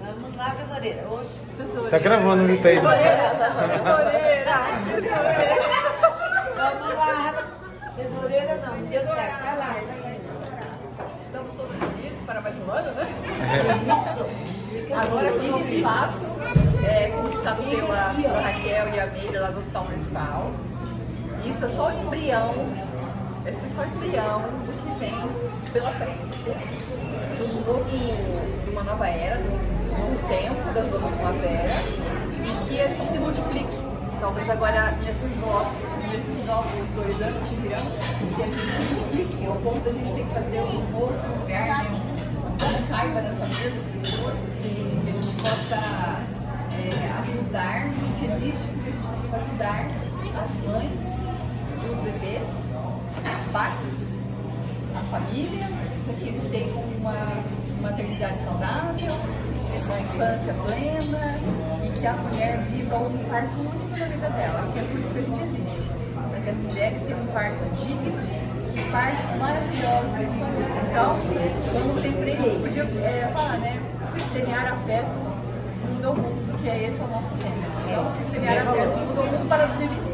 Vamos lá, tesoureira. Oxe. Tá gravando, não tem? Vamos lá. Tesoureira não, deu certo. Vai lá. Estamos todos unidos para mais um ano, né? Agora aqui esse espaço é conquistado pela, pela Raquel e a Meira lá do Hospital Municipal. Isso é só o embrião, esse é só o embrião do que vem pela frente. De uma nova era, de um novo tempo das novas primavera e que a gente se multiplique. Talvez agora nesses novos, nesses novos dois anos que virão, que a gente se multiplique, ao ponto da gente ter que fazer um outro lugar, né? Como caiba nessa mesa as pessoas, assim, que a gente possa é, ajudar, gente existe a gente que ajudar as mães, os bebês, os pais, a família, para que eles tenham uma maternidade saudável, uma infância plena e que a mulher viva um parto único na vida dela, porque é por isso que a gente existe. Para que as mulheres tenham um parto digno e partos maravilhosos família. Então, vamos sempre, a gente podia é, falar, né? Semear afeto muda o mundo, que é esse o nosso tema. Então, semear afeto muda o mundo para 2025.